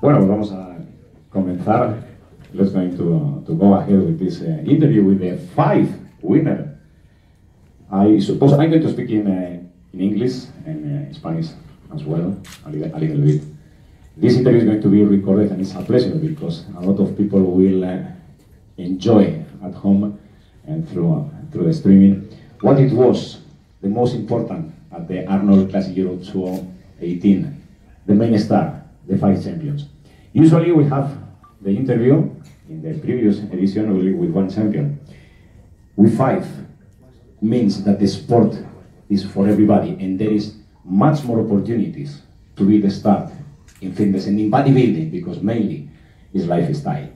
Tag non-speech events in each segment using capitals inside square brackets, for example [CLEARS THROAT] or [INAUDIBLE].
Bueno, pues vamos a comenzar. Let's going to, to go ahead with this uh, interview with the five winner. I suppose I'm going to speak in, uh, in English and uh, Spanish as well, a little, a little bit. This interview is going to be recorded and it's a pleasure because a lot of people will uh, enjoy at home and through, uh, through the streaming what it was the most important at the Arnold Classic Euro 2018, the main star, the five champions. Usually we have the interview in the previous edition with one champion. With five means that the sport is for everybody and there is much more opportunities to be the start in fitness and in bodybuilding because mainly is lifestyle.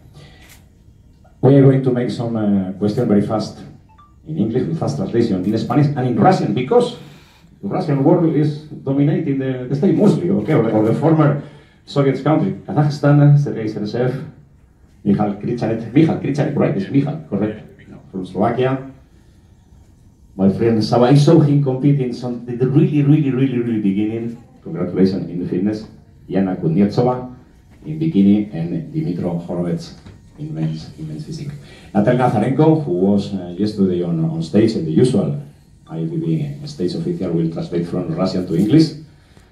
We are going to make some uh, questions very fast in English with fast translation in Spanish and in Russian because the Russian world is dominating the, the state mostly, okay, or, or the former Soviet country. Kazakhstan, Sergei Sersev, Michal Križánek, Michal Križánek, right? It's Michal, correct? From Slovakia. My friend Saba, I saw him compete in the really, really, really, really beginning. Congratulations in the fitness. Yana in bikini and Dimitro Horovets in men's, in men's physique. Natalia Nazarenko, who was uh, yesterday on, on stage at the usual IFBB stage official, will translate from Russian to English.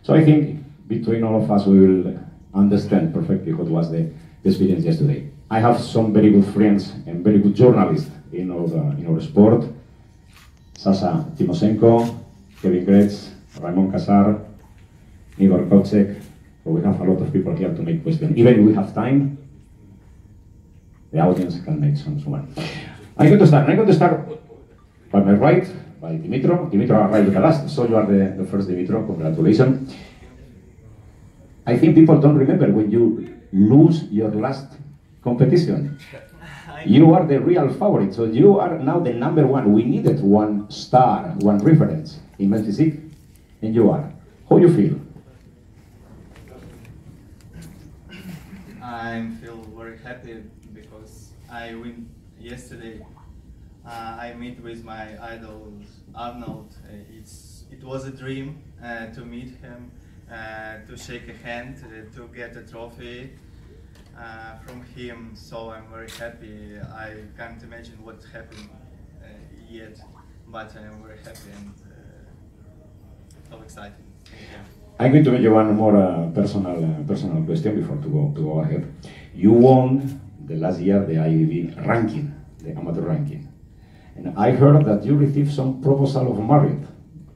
So I think between all of us we will understand perfectly what was the, the experience yesterday. I have some very good friends and very good journalists in our, in our sport. Sasha Timosenko, Kevin Gretz, Raymond Casar, Igor Kocek. So we have a lot of people here to make questions. Even if we have time, the audience can make some one. I'm going to start. I'm going to start by my right, by Dimitro. Dimitro arrived the last, so you are the, the first Dimitro. Congratulations. I think people don't remember when you lose your last competition. You are the real favorite, so you are now the number one. We needed one star, one reference in physique, and you are. How you feel? I feel very happy because I win yesterday. Uh, I meet with my idol Arnold. Uh, it's it was a dream uh, to meet him, uh, to shake a hand, uh, to get a trophy uh, from him. So I'm very happy. I can't imagine what happened yet, but I'm very happy and so excited. Yeah. I'm going to make you one more uh, personal uh, personal question before to go to go ahead. You won the last year the IBB ranking, the amateur ranking, and I heard that you received some proposal of marriage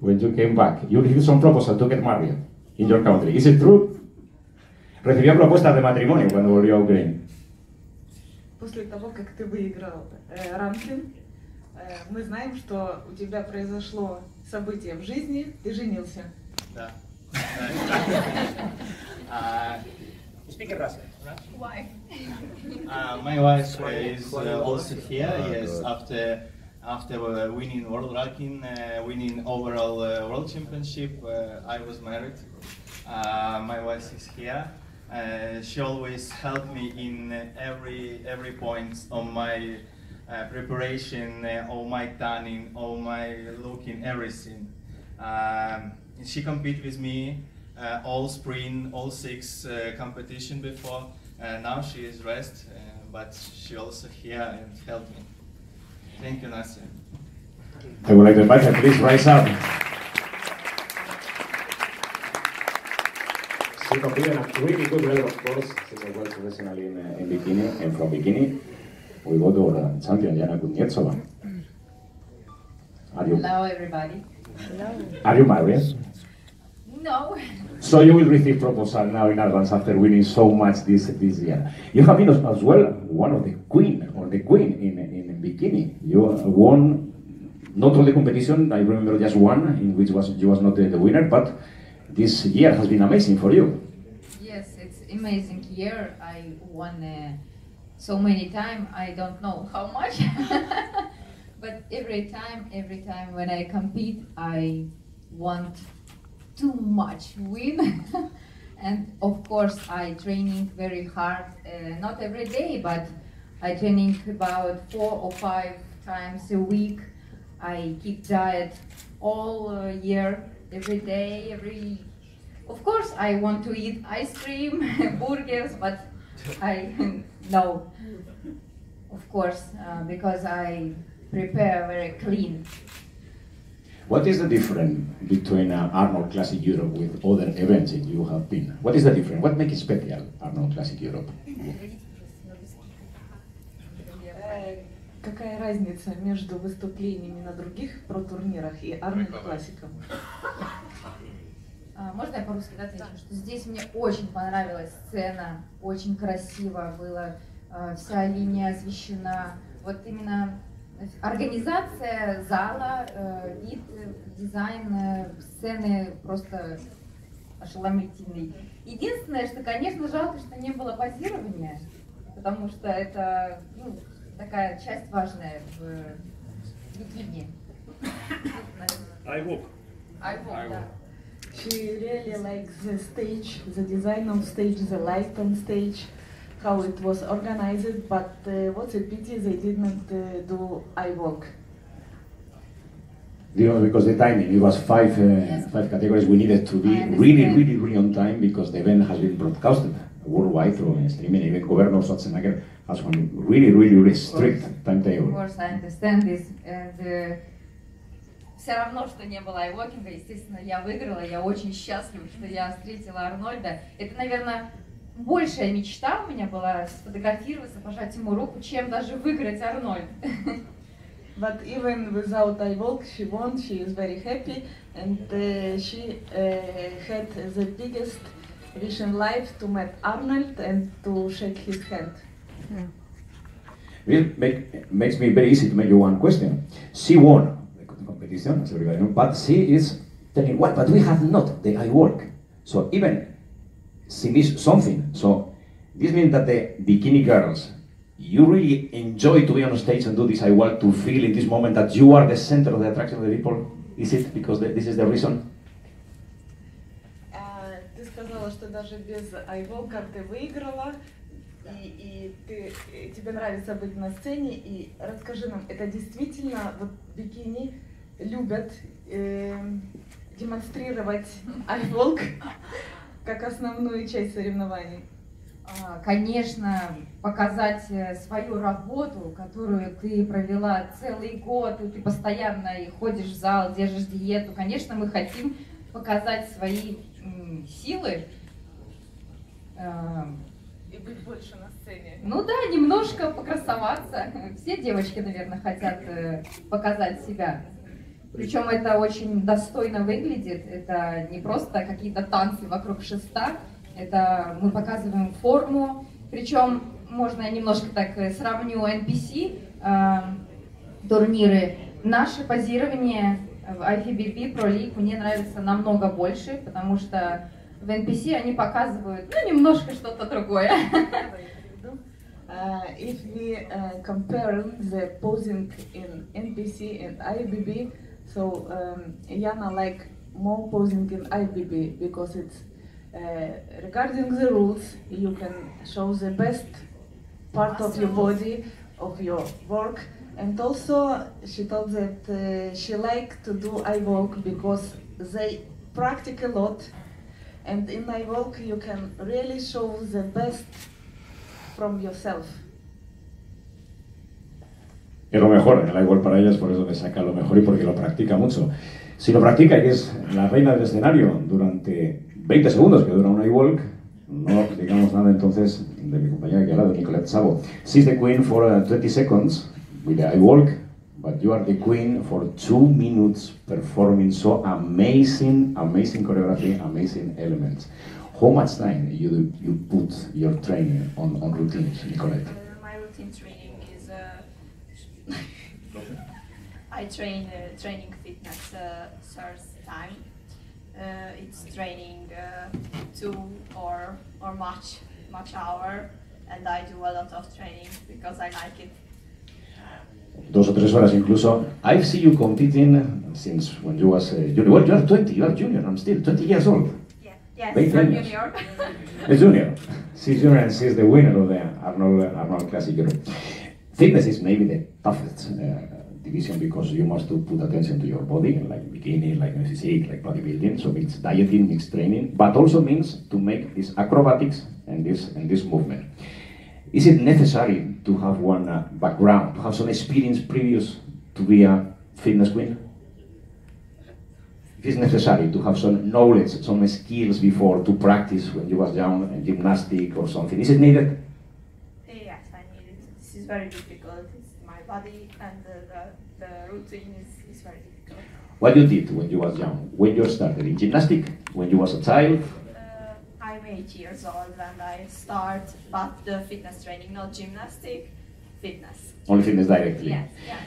when you came back. You received some proposal to get married in your country. Is it true? Recibió propuestas de matrimonio cuando volvió a Ucrania. После того, как ты выиграл э, ранкинг, э, мы знаем, что у тебя произошло событие в жизни, ты женился. Да. uh, Speak in Russian. Why? uh, my wife uh, is uh, also here. Yes, after after uh, winning world ranking, uh, winning overall uh, world championship, uh, I was married. Uh, my wife is here. Uh, she always helped me in every every point on my uh, preparation, uh, all my tanning, all my looking, everything. Um, she competed with me uh, all spring, all six uh, competition before. Now she is rest, but she also here and helped me. Thank you, Nasya. I would like to invite her, please rise up. She competed at a really good level, of course. She's a world professional in, uh, in bikini, and from bikini, we go to our champion, Yana Kuznetsova. Are you, Hello, everybody. are you married? No. So you will receive proposal now in advance after winning so much this this year. You have been as as well one of the queen or the queen in in bikini. You won not all the competition. I remember just one in which was you was not the, the winner, but this year has been amazing for you. Amazing year. I won uh, so many time. I don't know how much, [LAUGHS] but every time, every time when I compete, I want too much win. [LAUGHS] and of course, I training very hard, uh, not every day, but I training about four or five times a week. I keep diet all uh, year, every day, every. Of course, I want to eat ice cream, [LAUGHS] burgers, but I [LAUGHS] no. Of course, uh, because I prepare very clean. What is the difference between uh, Arnold Classic Europe with other events that you have been? What is the difference? What makes it special Arnold Classic Europe? Э, Какая разница между выступлениями на других про-турнирах и Арнольд Классиком? А, Можно я по-русски да, отвечу? Что здесь мне очень понравилась сцена, очень красиво было, а, вся линия освещена. Вот именно организация зала, э, вид, дизайн э, сцены просто ошеломительный. Единственное, что, конечно, жалко, что не было позирования, потому что это ну, такая часть важная в бикини. iWalk. Айвок, да. She really likes the stage, the design on stage, the light on stage, how it was organized, but uh, what's a pity they didn't uh, do iWalk. You know, because the timing, it was five, uh, five categories. We needed to be really, really, really on time because the event has been broadcasted worldwide through streaming. Even Governor Schwarzenegger has one really, really, really strict timetable. Of course, I understand this. And, uh, все равно, что не было айвокинга, естественно, я выиграла. Я очень счастлива, что я встретила Арнольда. Это, наверное, большая мечта у меня была сфотографироваться, пожать ему руку, чем даже выиграть Арнольд. [LAUGHS] But even without iWalk, she won, she is very happy, and uh, she uh, had the biggest wish in life to meet Arnold and to shake his hand. It make, makes me very easy to make you one question. She won competition, so regarding, but she is telling, well, but we have not the iWalk. So even she missed something. So this means that the bikini girls, you really enjoy to be on stage and do this iWalk to feel in this moment that you are the center of the attraction of the people. Is it because the, this is the reason? Ты сказала, что даже без айволка ты выиграла, и, и ты, тебе нравится быть на сцене, и расскажи нам, это действительно вот бикини любят эм, демонстрировать iWalk как основную часть соревнований? А, Конечно, показать э, свою работу, которую ты провела целый год, и ты постоянно и ходишь в зал, держишь диету. Конечно, мы хотим показать свои силы. А, И быть больше на сцене. Ну да, немножко покрасоваться. Все девочки, наверное, хотят э, показать себя. Причем это очень достойно выглядит. Это не просто какие-то танцы вокруг шеста. Это мы показываем форму. Причем можно я немножко так э, сравню NPC э, турниры. Наше позирование в IFBB Pro League мне нравится намного больше, потому что в NPC они показывают, ну, немножко что-то другое. Uh, [LAUGHS] if we uh, compare the posing in NPC and IBB, so um, Yana like more posing in IBB because it's uh, regarding the rules, you can show the best part of your body, of your work, and also she told that uh, she like to do iWalk because they practice a lot, and in iWalk you can really show the best from yourself. Es lo mejor, el igual para ellas, por eso le saca lo mejor y porque lo practica mucho. Si lo practica y es la reina del escenario durante 20 segundos que dura un iWalk, no digamos nada entonces de mi compañera que ha hablado, Nicolette Sabo. She's the queen for uh, 20 seconds with the iWalk, but you are the queen for two minutes performing so amazing, amazing choreography, amazing elements. How much time you you put your training on, on routines, Nicolette? I train uh, training fitness uh, first time. Uh, it's training uh, two or or much much hour, and I do a lot of training because I like it. dos o tres horas incluso. I see you competing since when you was uh, junior. Well, you are 20, you are junior, I'm still 20 years old. Yeah. Yes. Veinte I'm años. junior. [LAUGHS] A junior. She's junior and she's the winner of the Arnold, Arnold Classic Europe. Fitness is maybe the toughest uh, division because you must put attention to your body, like bikini, like physique, like bodybuilding. So it's dieting, it's training, but also means to make this acrobatics and this and this movement. Is it necessary to have one uh, background, to have some experience previous to be a fitness queen? It is necessary to have some knowledge, some skills before to practice when you was young, gymnastic or something. Is it needed? Yes, I need it. This is very difficult. Body and the, the, the routine is, is very difficult. What you did when you was young? When you started in gymnastic? When you was a child? Uh, I'm eight years old and I start, but the fitness training, not gymnastic, fitness. Only fitness directly. Yes, yes.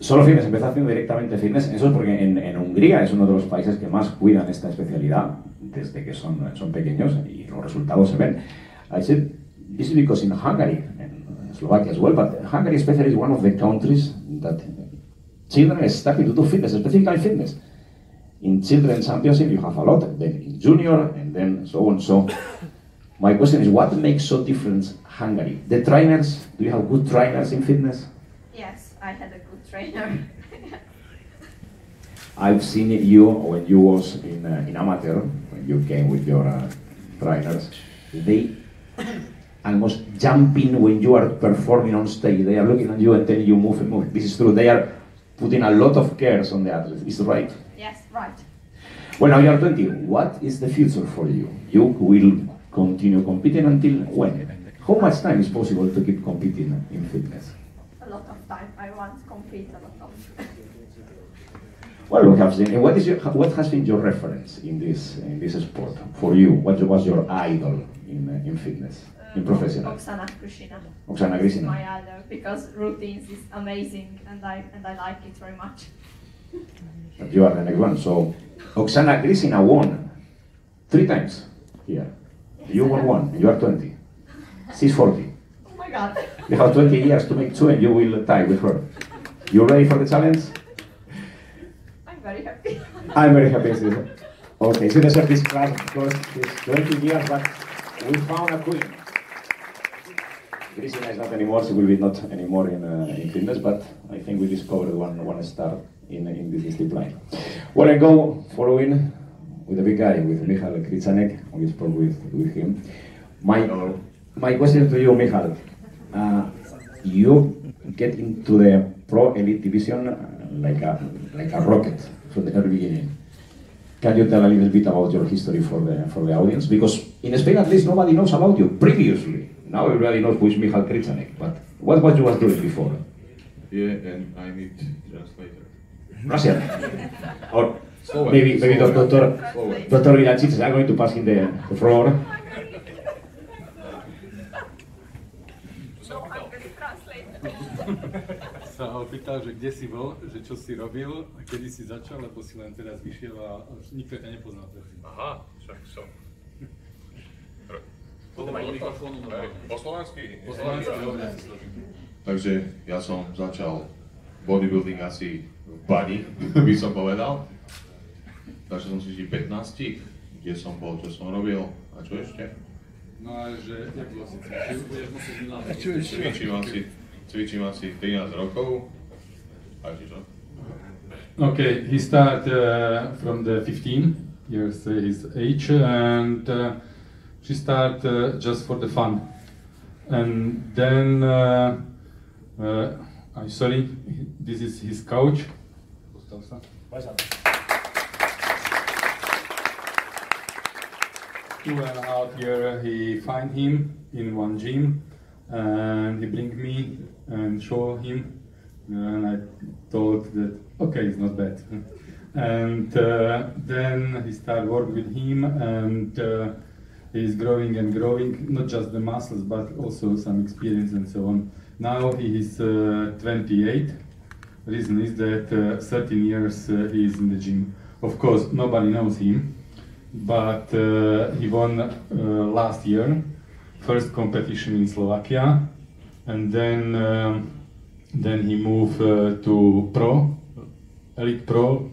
Solo fitness, empezó haciendo directamente fitness. Eso es porque en, en Hungría es uno de los países que más cuidan esta especialidad desde que son, son pequeños y los resultados se ven. I said, this is because in Hungary, Slovakia as well, but Hungary especially is one of the countries that children are starting to do fitness, specifically fitness. In children championship you have a lot, then in junior, and then so on. So my question is, what makes so different Hungary? The trainers, do you have good trainers in fitness? Yes, I had a good trainer. [LAUGHS] I've seen you when you was in, uh, in amateur, when you came with your uh, trainers. They almost jumping when you are performing on stage. They are looking at you and telling you move and move. This is true. They are putting a lot of cares on the athletes. Is right? yes, right. Well, now you are 20. What is the future for you? You will continue competing until when? How much time is possible to keep competing in fitness? A lot of time. I want to compete a lot of Well, we have seen. What is your, what has been your reference in this in this sport for you? What was your idol in in fitness, in professional? Oksana Grishina. Oksana She's Grishina. My idol because routines is amazing and I and I like it very much. But you are the next one. So, Oksana Grishina won three times here. You won one. You are 20. She's 40. Oh my god. You have 20 years to make two, and you will tie with her. You ready for the challenge? I'm very happy. I'm very happy. Okay, she deserves this class, of course. She's 20 years, but we found a queen. Grishina is not anymore, she will be not anymore in, uh, in fitness, but I think we discovered one, one star in, in this discipline. Well, I go following with the big guy, with Michal Križánek. We spoke with, with him. My, my question to you, Michal. Uh, you get into the pro elite division uh, like a, like a rocket from the very beginning. Can you tell a little bit about your history for the, for the audience? Because in Spain, at least, nobody knows about you previously. Now everybody knows who is Michal Križánek, but what was you was doing before? Yeah, and I need translator. Russian? [LAUGHS] or Slovak. maybe, maybe Slovak. Dr. Slovak. Dr. Vilacic is going to pass him the, the floor. [LAUGHS] sa ho pýtal, že kde si bol, že čo si robil a kedy si začal, lebo si len teraz vyšiel a už nikto ťa nepozná. predtým. Aha, však som. Po slovensky? Po slovensky. Takže ja som začal bodybuilding asi v bani, [LAUGHS] by som povedal. Takže som si 15, kde som bol, čo som robil a čo ešte? No a že, jak si cvičil, budeš musieť vyhľadať. Cvičím asi, cvičím asi 13 rokov. A či čo? Okay, he started uh, from the 15 years uh, his age, and uh, she started uh, just for the fun. And then, uh, uh, I'm sorry, this is his coach. Two and a half year he find him in one gym, and he bring me and show him and I thought that okay, it's not bad. [LAUGHS] And uh, then he start work with him, and uh, he's growing and growing, not just the muscles, but also some experience and so on. Now he is uh, 28. Reason is that uh, 13 years uh, he is in the gym. Of course, nobody knows him, but uh, he won uh, last year first competition in Slovakia, and then. Um, then he moved uh, to Pro, Elite Pro,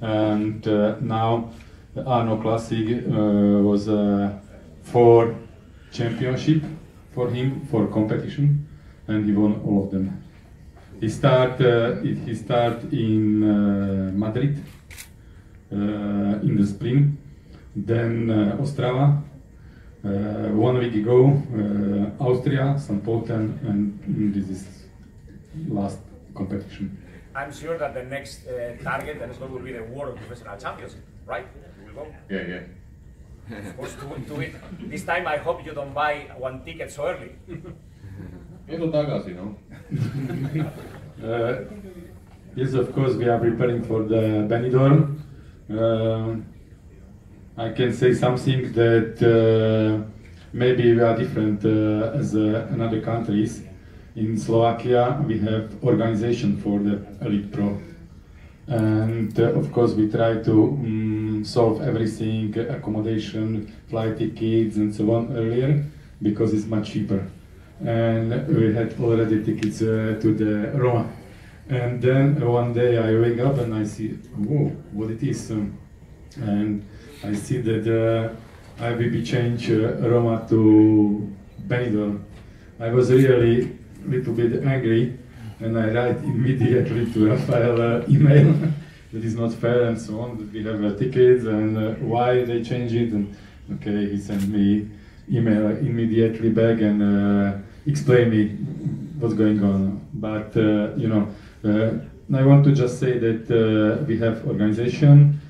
and now the Arno Classic uh, was uh, for championship for him for competition, and he won all of them. He start uh, he start in Madrid in the spring, then Ostrava. Uh, one week ago, uh, Austria, St. Pölten, and this is last competition. I'm sure that the next uh, target and will be the World Professional Championship, right? You will go. Yeah, yeah. Of course, [LAUGHS] to, to it. This time, I hope you don't buy one ticket so early. Je to tak asi, no. Uh, yes, of course, we are preparing for the Benidorm. Um I can say something that uh, maybe we are different uh, as uh, in other countries. In Slovakia, we have organization for the Elite Pro. And uh, of course, we try to solve everything, accommodation, flight tickets, and so on earlier because it's much cheaper. And we had already tickets uh, to the Roma. And then one day I wake up and I see, whoa, what it is. Um, and I see that uh, IBB change uh, Roma to Benidorm. I was really a little bit angry and I write immediately to Rafael uh, email [LAUGHS] that is not fair and so on, that we have uh, tickets and uh, why they change it. And okay, he sent me email immediately back and uh, explain me what's going on. But uh, you know, uh, I want to just say that uh, we have organization.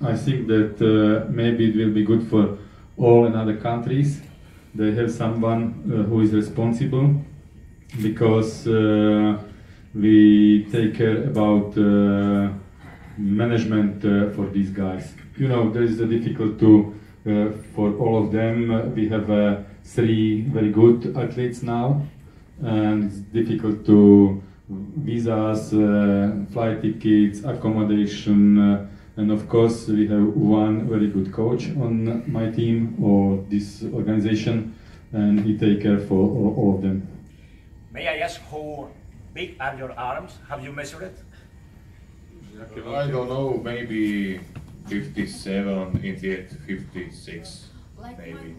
I think that maybe it will be good for all in other countries. They have someone who is responsible because we take care about uh, management uh, for these guys. You know, there is a difficult to uh, for all of them. We have uh, three very good athletes now, and it's difficult to visas, uh, flight tickets, accommodation, uh, and of course we have one very good coach on my team or this organization, and he take care for all, all of them. May I ask how big are your arms? Have you measured it? I don't know, maybe 57, instead 56, maybe.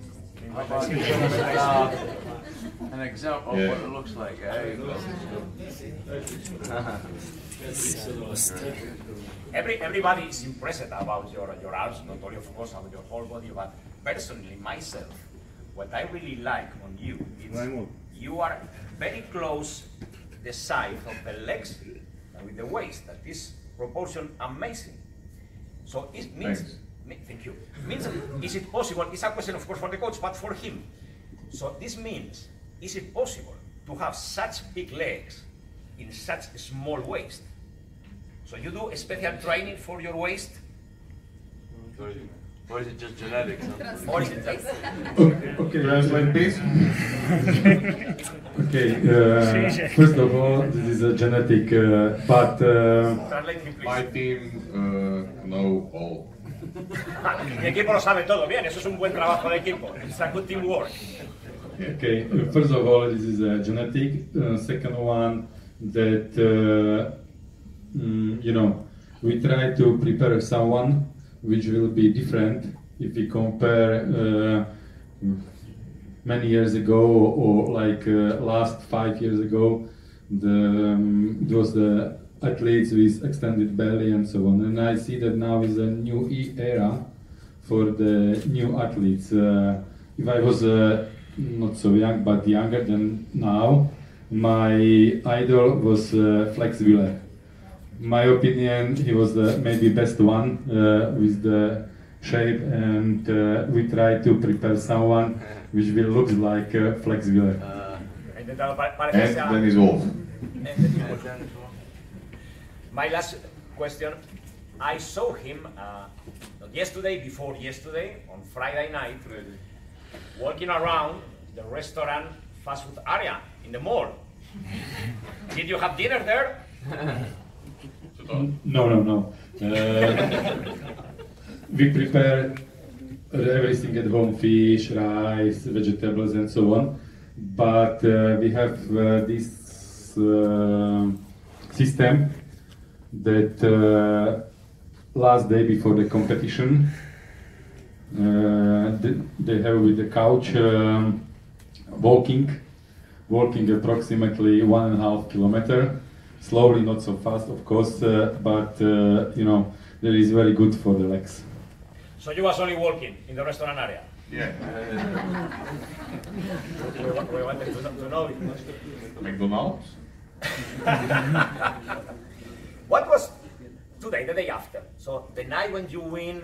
How about you give us [LAUGHS] an example of Yeah. what it looks like? eh? [LAUGHS] Every, everybody is impressed about your, your arms, not only of course about your whole body, but personally myself, what I really like on you is you are very close the size of the legs and with the waist. That is proportion amazing. So it means, me- thank you. Means, is it possible? It's a question, of course, for the coach, but for him. So this means, is it possible to have such big legs in such a small waist? So you do a special training for your waist, Or is it- Or is it just genetics? [LAUGHS] or is it just Okay, Translate please. [LAUGHS] Okay, uh, first of all, this is a genetic, uh, but uh, My team uh, know all. [LAUGHS] Mi equipo lo sabe todo, bien, eso es un buen trabajo de equipo. It's a good teamwork. Okay, uh, first of all, this is a genetic. Uh, second one, that uh, mm, you know, we try to prepare someone which will be different if we compare uh, many years ago or like uh, last five years ago. The um, it was the athletes with extended belly and so on, and I see that now is a new e- era for the new athletes. Uh, if I was uh, not so young, but younger than now, my idol was uh, Flex Wheeler. My opinion, he was the maybe best one uh, with the shape, and uh, we try to prepare someone which will look like uh, Flex Wheeler. He And parecerse a- Dennis Wolf. My last question, I saw him uh, not yesterday, before yesterday, on Friday night, walking around the restaurant fast food area in the mall. Did you have dinner there? [LAUGHS] No, no, no. Uh, we prepare everything at home: fish, rice, vegetables, and so on. but uh, we have uh, this uh, system that uh, last day before the competition uh, they, they have with the couch um, walking walking approximately one and a half kilometer slowly not so fast of course uh, but uh, you know that is very good for the legs So you was only walking in the restaurant area? Yeah. we, we wanted to, know- to know. McDonald's? [LAUGHS] What was today, the day after? So the night when you win,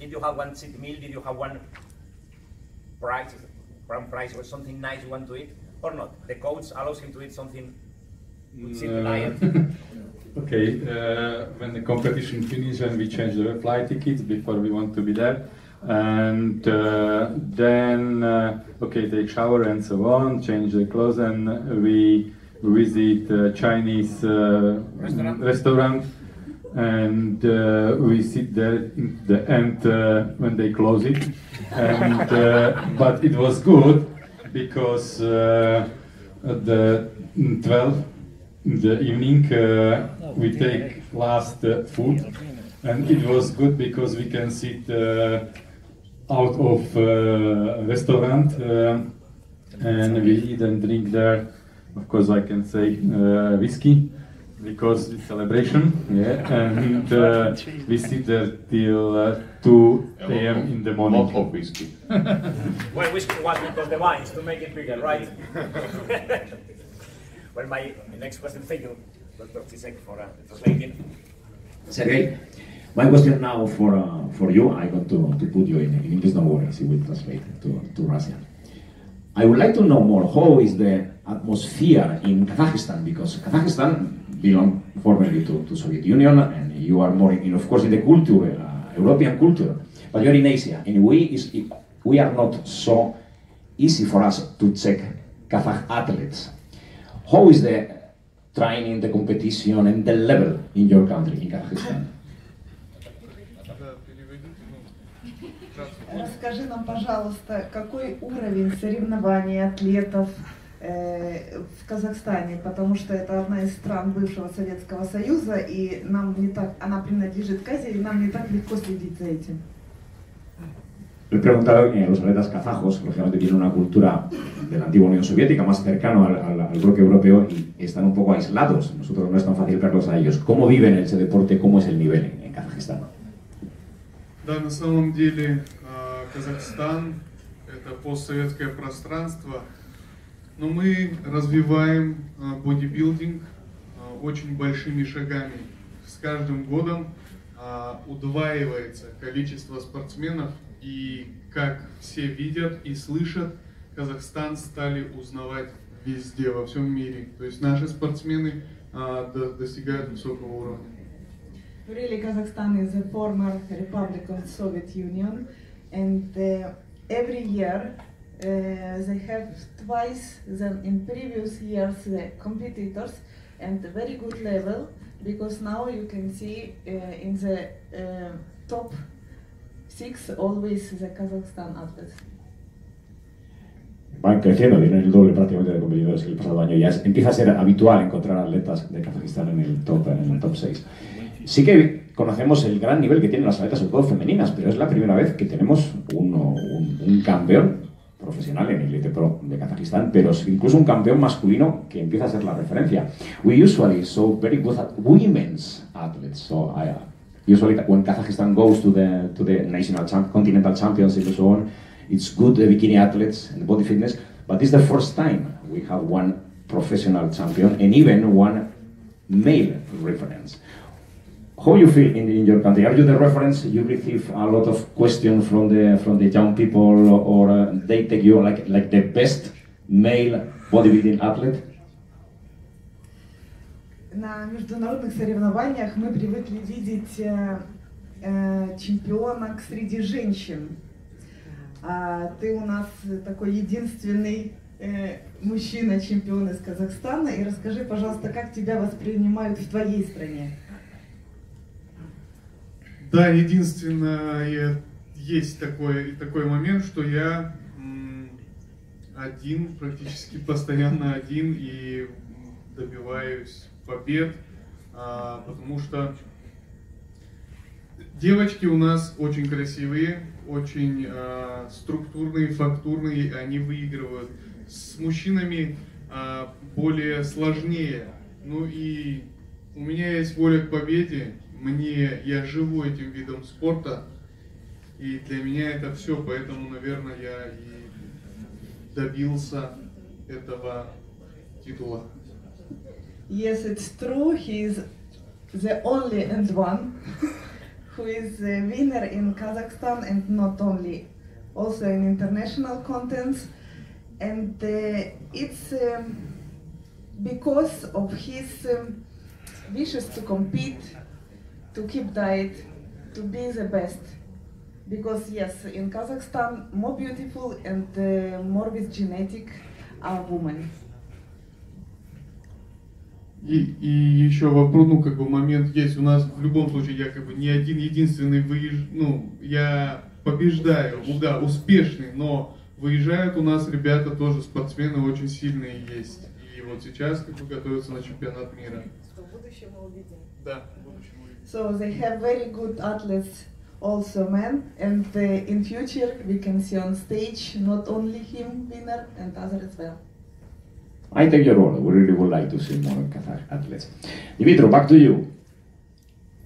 did you have one city meal? Did you have one prize, one prize or something nice you want to eat? Or not? The coach allows him to eat something Uh, lion. [LAUGHS] okay, uh, when the competition finishes and we change the flight tickets before we want to be there, and uh, then uh, okay, take shower and so on, change the clothes, and we visit uh, Chinese uh, Restaurant? restaurant, and uh, we sit there in the end uh, when they close it, and uh, [LAUGHS] but it was good because uh, the 12 in the evening uh, we take last uh, food and it was good because we can sit uh, out of uh, restaurant uh, and we eat and drink there of course i can say uh, whiskey because it's celebration yeah and uh, we sit there till uh, 2 a.m in the morning Lot of whiskey. [LAUGHS] well, whiskey was because the wines to make it bigger, right? [LAUGHS] well, my next question, thank you, Dr. Zizek, for uh, my question now for uh, for you, I'm going to, to put you in, in English, don't worry, she will translate to, to Russian. I would like to know more how is the atmosphere in Kazakhstan because Kazakhstan belong formerly to, to Soviet Union and you are more in, of course in the culture, uh, European culture, but you're in Asia and we is we are not so easy for us to check Kazakh athletes. How is the training, the competition and the level in your country, in Kazakhstan? Расскажи нам, пожалуйста, какой уровень соревнований атлетов э, в Казахстане, потому что это одна из стран бывшего Советского Союза, и нам не так, она принадлежит к Азии, и нам не так легко следить за этим. Le he preguntado que los atletas kazajos, lógicamente, tienen una cultura de la antigua Unión Soviética más cercano al, al- al bloque europeo y están un poco aislados. Nosotros no es tan fácil verlos a ellos. ¿Cómo viven ese deporte? ¿Cómo es el nivel en, en Kazajistán? Да, на самом деле а, Казахстан это постсоветское пространство, но мы развиваем а, бодибилдинг а, очень большими шагами. С каждым годом а, удваивается количество спортсменов, и как все видят и слышат, Казахстан стали узнавать везде, во всем мире. То есть наши спортсмены а, до- достигают высокого уровня. Really, Kazakhstan is a former republic of Soviet Union, and uh, every year uh, they have twice than in previous years the competitors and very good level because now you can see uh, in the uh, top six always the Kazakhstan athletes. Van creciendo, tienen el doble prácticamente de competidores que el pasado año. Ya es- empieza a ser habitual encontrar atletas de Kazajistán en el top, en el top 6. Sí que conocemos el gran nivel que tienen las atletas, sobre todo femeninas, pero es la primera vez que tenemos un, un- un campeón profesional en Elite Pro de Kazajistán, pero incluso un campeón masculino que empieza a ser la referencia. We usually saw very good at women's athletes, so I, usually when Kazakhstan goes to the to the national champ, continental championship and so on, it's good uh, bikini athletes and body fitness, but it's the first time we have one professional champion and even one male reference. How you feel in, in your country? Are you the reference? You receive a lot of questions from the from the young people, or uh, they take you like like the best male bodybuilding athlete? На международных соревнованиях мы привыкли видеть э, э, чемпионок среди женщин. А ты у нас такой единственный э, мужчина-чемпион из Казахстана. И расскажи, пожалуйста, как тебя воспринимают в твоей стране? Да, единственное, есть такой, такой момент, что я один, практически постоянно один и добиваюсь побед, а, потому что девочки у нас очень красивые, очень а, структурные, фактурные, они выигрывают. С мужчинами а, более сложнее. Ну и у меня есть воля к победе, мне, я живу этим видом спорта, и для меня это все, поэтому, наверное, я и добился этого титула. Yes, it's true. He is the only and one [LAUGHS] who is a winner in Kazakhstan and not only, also in international contents. And uh, it's um, because of his um, wishes to compete, to keep diet, to be the best. Because yes, in Kazakhstan, more beautiful and uh, more with genetic are women. И, и еще вопрос, ну, как бы момент есть. У нас в любом случае я как бы не один единственный выезж... ну, я побеждаю, ну да, успешный, но выезжают у нас ребята тоже спортсмены очень сильные есть. И вот сейчас как бы готовятся на чемпионат мира. В будущем мы увидим. Да, в будущем увидим. So they have very good athletes, also men, and uh, in future we can see on stage not only him winner and others as well. I take your role. We really would like to see more Kazakh athletes. Dimitro, back to you.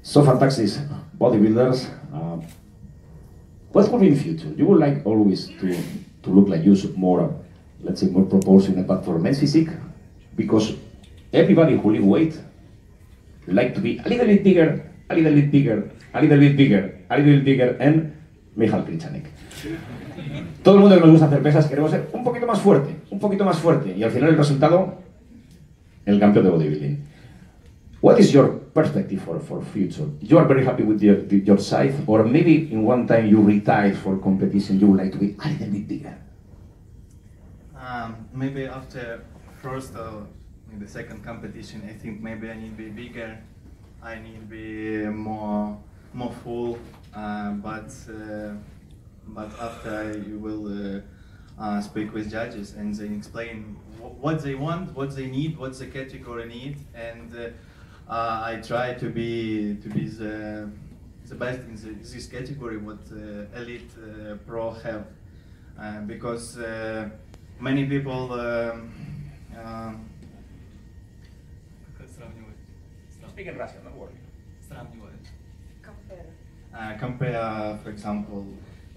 So taxis, bodybuilders. Uh, what will be in future? You would like always to, to look like you, more, let's say, more proportionate, but for men's physique? Because everybody who live weight like to be a little bit bigger, a little bit bigger, a little bit bigger, a little bit bigger, and Michal Krichanek. Todo el mundo que nos gusta hacer pesas queremos ser un poquito más fuerte, un poquito más fuerte. Y al final el resultado, el campeón de bodybuilding. What is your perspective for, for future? You are very happy with your, your size, or maybe in one time you retire for competition, you would like to be a little bit bigger. Um, maybe after first or maybe second competition, I think maybe I need to be bigger. I need to be more more full. Uh, but uh, but after I will uh, uh, speak with judges and they explain wh- what they want, what they need, what the category need, and uh, uh, I try to be to be the the best in the, this category what uh, elite uh, pro have. Uh, because uh, many people um, um, Speak in Russian, don't worry. Uh, compare, for example,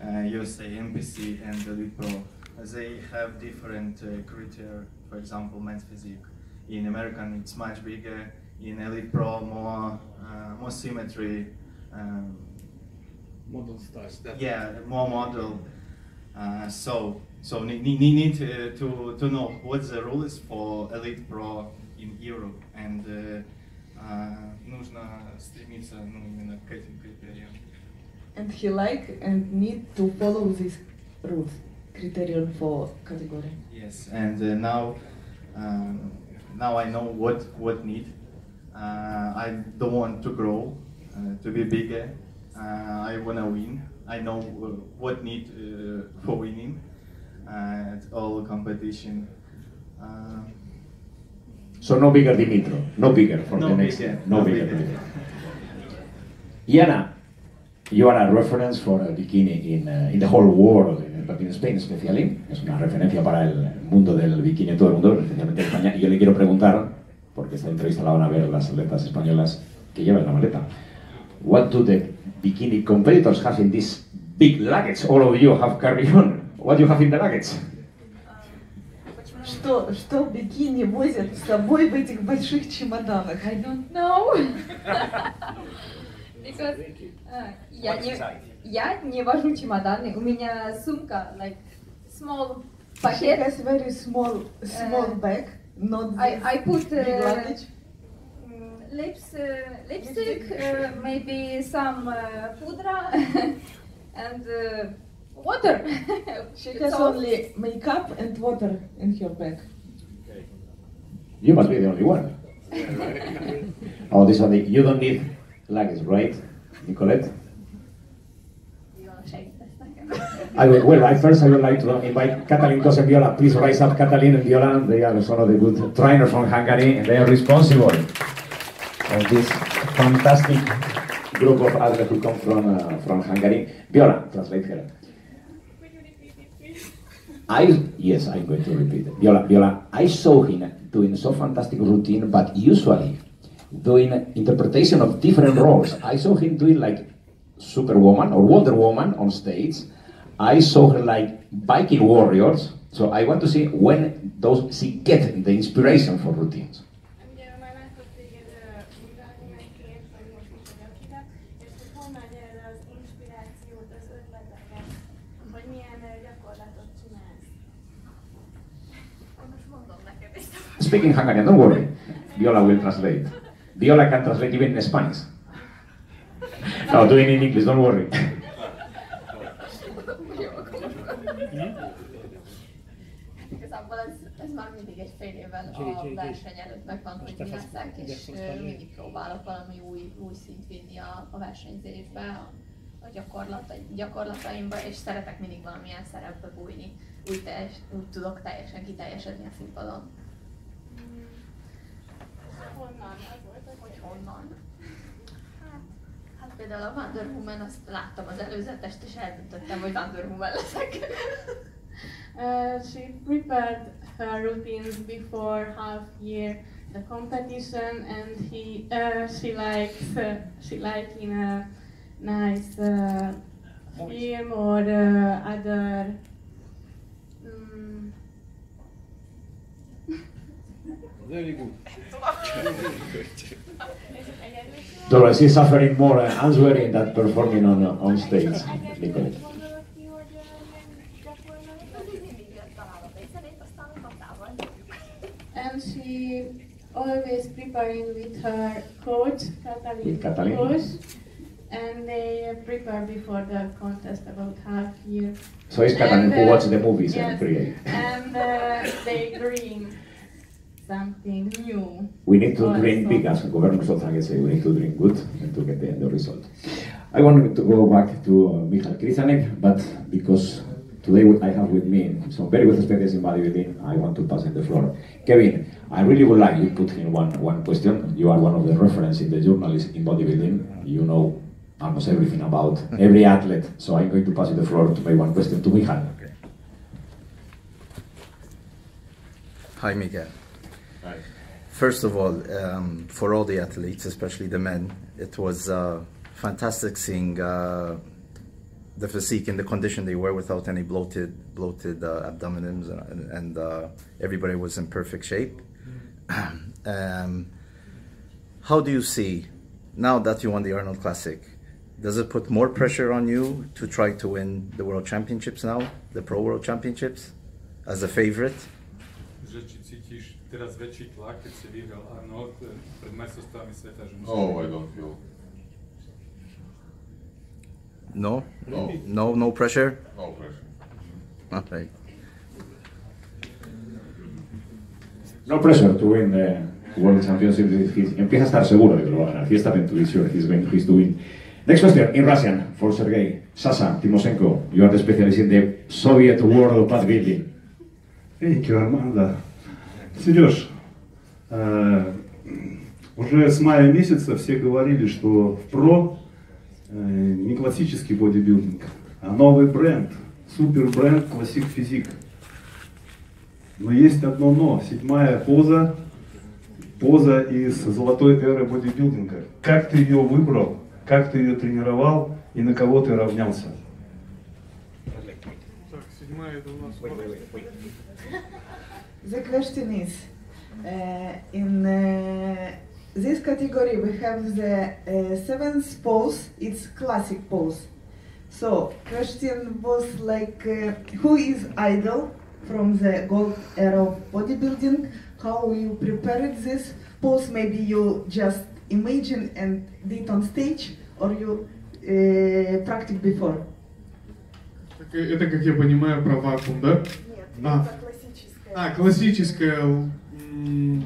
uh, USA NPC and Elite Pro. Uh, they have different criteria, for example, men's physique. In American, it's much bigger. In Elite Pro, more, more symmetry. Um, model. Yeah, more model. Uh, so so we need to, to know what the rule is for Elite Pro in Europe, and нужно стремиться ну, именно к этим критериям. And he like and need to follow this rules, criterion for category. Yes, and uh, now um, now I know what what need. Uh, I don't want to grow, uh, to be bigger. Uh, I wanna win. I know uh, what need uh, [LAUGHS] for winning at all competition. Uh, So no bigger Dimitro, no bigger for No the next bigger, year, no, no bigger. bigger. Iana, you are a reference for a bikini in, uh, in the whole world, eh, but in Spain especially. Es una referencia para el mundo del bikini en todo el mundo, especialmente en España. Y yo le quiero preguntar, porque esta entrevista la van a ver las atletas españolas que llevan la maleta. What do the bikini competitors have in this big luggage? All of you have carried on. What do you have in the luggage? Что, что бикини возят с собой в этих больших чемоданах? I don't know. [LAUGHS] Because uh, я What не inside? я не вожу чемоданы. У меня сумка like small She пакет. has very small, small Uh, bag, not I this I put big uh, luggage. mm, lips uh, lipstick, uh, maybe some uh, pudra [LAUGHS] and uh, water. [LAUGHS] She It's has all. only makeup and water in her bag. You must be the only one. [LAUGHS] oh, this one, you don't need luggage, right, Nicolette? You wanna shake this? I will, well, I first I would like to invite Katalin Viola. Please rise up, Katalin and Viola. They are some of the good trainers from Hungary, and they are responsible for this fantastic group of athletes who come from uh, from Hungary. Viola, translate her. I yes, I'm going to repeat it. Viola, Viola, I saw him doing so fantastic routine, but usually doing interpretation of different roles. I saw him doing like Superwoman or Wonder Woman on stage. I saw her like Viking warriors. So I want to see when those she get the inspiration for routines. Speaking Hungarian, don't worry. Viola will translate. Viola can translate even in Spanish. No, do it in English, don't worry. Igazából ez, ez már mindig egy fél évvel a verseny előtt megvan, hogy mi leszek, és mindig próbálok valami új, új szint vinni a, a versenyzésbe, a, a gyakorlat, gyakorlataimba, és szeretek mindig valamilyen szerepbe bújni, úgy, teljes, úgy tudok teljesen kiteljesedni a színpadon. Honnan? Az volt az Hogy honnan? Hát, hát például a Wonder Woman, azt láttam az előzetest, és eldöntöttem, hogy Wonder Woman leszek. [LAUGHS] Uh, she prepared her routines before half year the competition, and he uh, she likes uh, she like in a nice uh, film or uh, other. mm Very good. [LAUGHS] Dora, she's suffering more answering than performing on, uh, on stage. Nicole. And she always preparing with her coach, Katalin. With Coach, and they prepare before the contest about half year. So it's Katalin And, who uh, watch the movies and yes, create. And uh, they dream something new. We need to also. drink big, as Governor Schwarzenegger say, we need to drink good and to get the, the result. I want to go back to uh, Michal Križánek, but because today I have with me some very good experience in bodybuilding, I want to pass it the floor. Kevin, I really would like you to put in one, one question. You are one of the reference in the journalists in bodybuilding. You know almost everything about every athlete, so I'm going to pass it the floor to make one question to Michal. Hi, Miguel. First of all, um, for all the athletes, especially the men, it was uh, fantastic seeing uh, the physique and the condition they were without any bloated, bloated uh, abdominals, and, and uh, everybody was in perfect shape. [CLEARS THROAT] um, how do you see now that you won the Arnold Classic? Does it put more pressure on you to try to win the World Championships now, the Pro World Championships, as a favorite? Že či cítiš teraz väčší tlak, keď si vyhral Arnold eh, pred majstrovstvami sveta, že musíš... Oh, I don't feel. No? No. No, no pressure? No pressure. Okay. No pressure to win the World Championship. He's, empieza a estar seguro de que lo va a ganar. He is starting to be sure he's going he's to win. Next question in Russian for Sergei. Sasa Timoshenko, you are the specialist in the Soviet world of bodybuilding. Thank you, Армандо. Сереж, э, уже с мая месяца все говорили, что в ПРО э, не классический бодибилдинг, а новый бренд, супер бренд Classic Физик. Но есть одно но, седьмая поза, поза из золотой эры бодибилдинга. Как ты ее выбрал, как ты ее тренировал и на кого ты равнялся? Так, седьмая это у нас. The question is, uh, in uh, this category we have the uh, seventh pose, it's classic pose. So, question was like, uh, who is idol from the gold era of bodybuilding? How you prepared this pose? Maybe you just imagine and did on stage, or you uh, practice before? Э, Это, как я понимаю, про вакуум, да? а. А, классическая. м,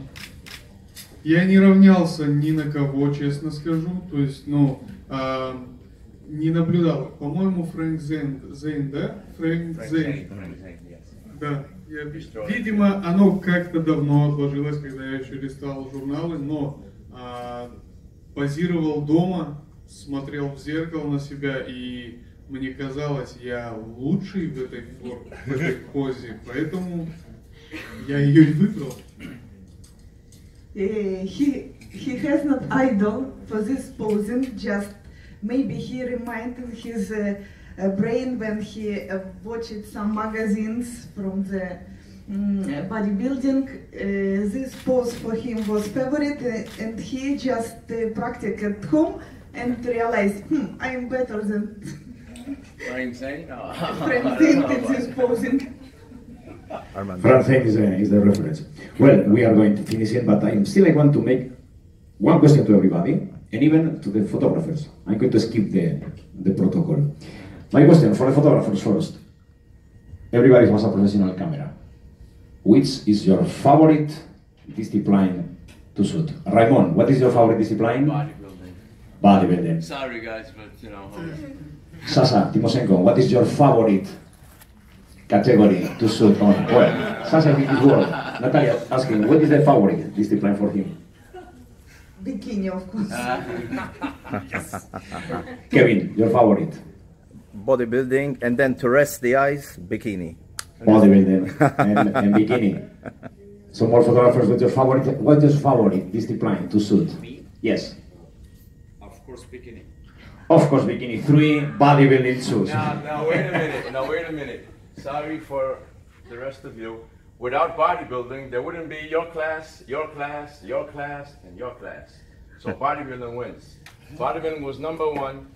Я не равнялся ни на кого, честно скажу. То есть, ну, а, Не наблюдал. По-моему, Фрэнк Зейн, Зейн да? Фрэнк Зейн. Yes. Да. Я, видимо, оно как-то давно отложилось, когда я еще листал журналы, но а, позировал дома, смотрел в зеркало на себя, и мне казалось, я лучший в этой форме, в этой позе, поэтому я ее и выбрал. Uh, he he has not idol for this posing. Just maybe he reminded his uh, uh, brain when he uh, watched some magazines from the mm, bodybuilding. Uh, this pose for him was favorite, uh, and he just uh, practiced at home and realized, hmm, I am better than Frank Zane? No. friend in posing. Frank Zane is, uh, is the reference. Well, we are going to finish it, but I still I want to make one question to everybody, and even to the photographers. I'm going to skip the, the protocol. My question for the photographers first. Everybody has a professional camera. Which is your favorite discipline to shoot? Raymond, what is your favorite discipline? Bodybuilding. Bodybuilding. Sorry guys, but you know. Sasa Timoshenko, what is your favorite category to shoot on? Well, Sasa in his world. Natalia asking, what is the favorite discipline for him? Bikini, of course. [LAUGHS] Kevin, your favorite? Bodybuilding, and then to rest the eyes, bikini. Bodybuilding and, and bikini. Some more photographers with your favorite. What is your favorite discipline to shoot? Yes. Of course, bikini. Of course, bikini. Three bodybuilding shoes. Now, now wait a minute. Now wait a minute. Sorry for the rest of you. Without bodybuilding, there wouldn't be your class, your class, your class, and your class. So [LAUGHS] bodybuilding wins. Bodybuilding was number one.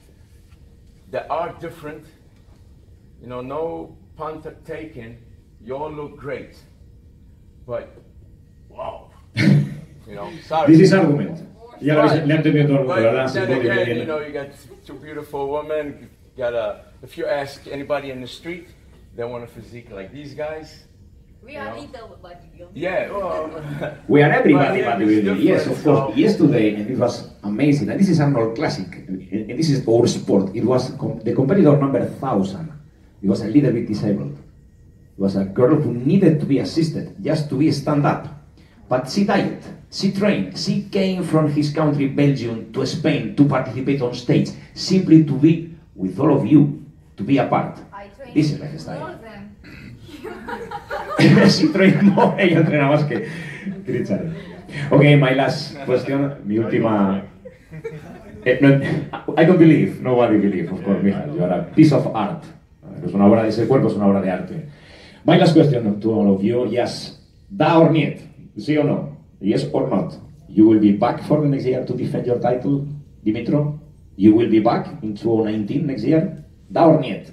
They are different. You know, no pun taken. You all look great. But, wow. [LAUGHS] you know, sorry. This is argument. Ya lo habéis- le han tenido todo el mundo, But ¿verdad? Sí, then again, you know, you got two beautiful women. You got a. If you ask anybody in the street, they want a physique like these guys. We you are know? little bodybuilders. Yeah, [LAUGHS] well, [LAUGHS] We are everybody But then it's bodybuilding. Yes, of course. so- Yesterday, and it was amazing. And this is Arnold Classic. And and this is our sport. It was com- the competitor number thousand. It was a little bit disabled. It was a girl who needed to be assisted just to be stand up. But she died. She trained. She came from his country, Belgium, to Spain to participate on stage, simply to be with all of you, to be a part. This is lifestyle. more than she trained more, ella entrena más que Richard. Okay, my last question, mi última. Eh, no, I don't believe, nobody believe, of course, Michal, you are a piece of art. Es una obra, ese cuerpo es una obra de arte. My last question to all of you, yes, da or niet, sí or no, yes or not, you will be back for the next year to defend your title, Dimitro? You will be back in 2019 next year, da or niet?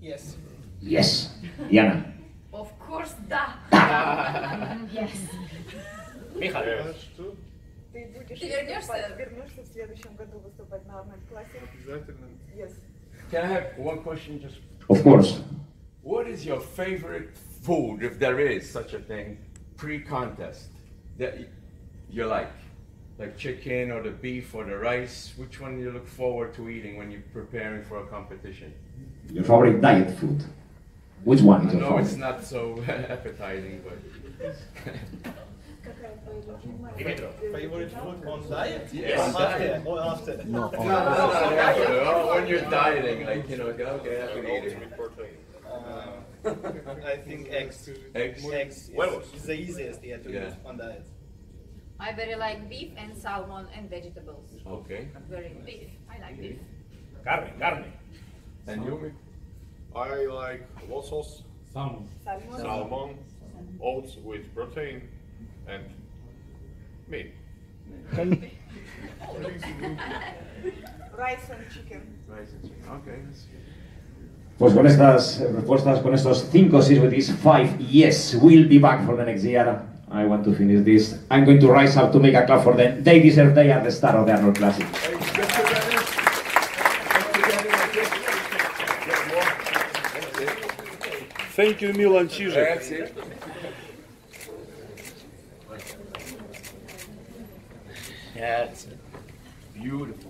Yes. Yes. Diana? Of course, да. [LAUGHS] yes. Михаил. Ты будешь Ты вернешься? выступать- вернешься в следующем году выступать на Арнольд классе? Обязательно. Yes. can I have one question? Just Of course. what is your favorite food, if there is such a thing, pre-contest That y- you like? Like chicken or the beef or the rice? Which one do you look forward to eating when you're preparing for a competition? Your favorite diet food? Which one is I your know favorite? it's not so [LAUGHS] appetizing, but. Dimitro, favorite food on diet? Yes, Or after? diet. Or after? No, [LAUGHS] no, no, no, after. Oh, when you're dieting, like, you know, okay, I can eat it. Uh, I think eggs. Eggs? Eggs Huevos. is, is the easiest yeah, to Yeah. on diet. I very like beef and salmon and vegetables. Okay. Very beef. I like beef. Carne, carne. And you? I like losos, Salmon. Salmon. salmon, oats with protein, and meat. [LAUGHS] Rice and chicken. Rice and chicken. Okay. That's good. Pues con estas eh, respuestas, con estos cinco six with these five yes, we'll be back for the next year. I want to finish this. I'm going to rise up to make a clap for them. They deserve, they are the star of the Arnold Classic. Thank you, Milan Čížek. That's it. That's Beautiful.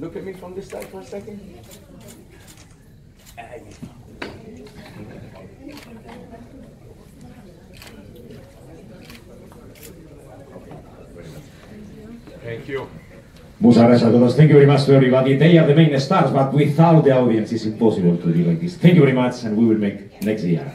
Look at me from this side for a second. Thank you. Muchas gracias a todos. Thank you very much to everybody. They are the main stars, but without the audience, it's impossible to be like this. Thank you very much, and we will make next year.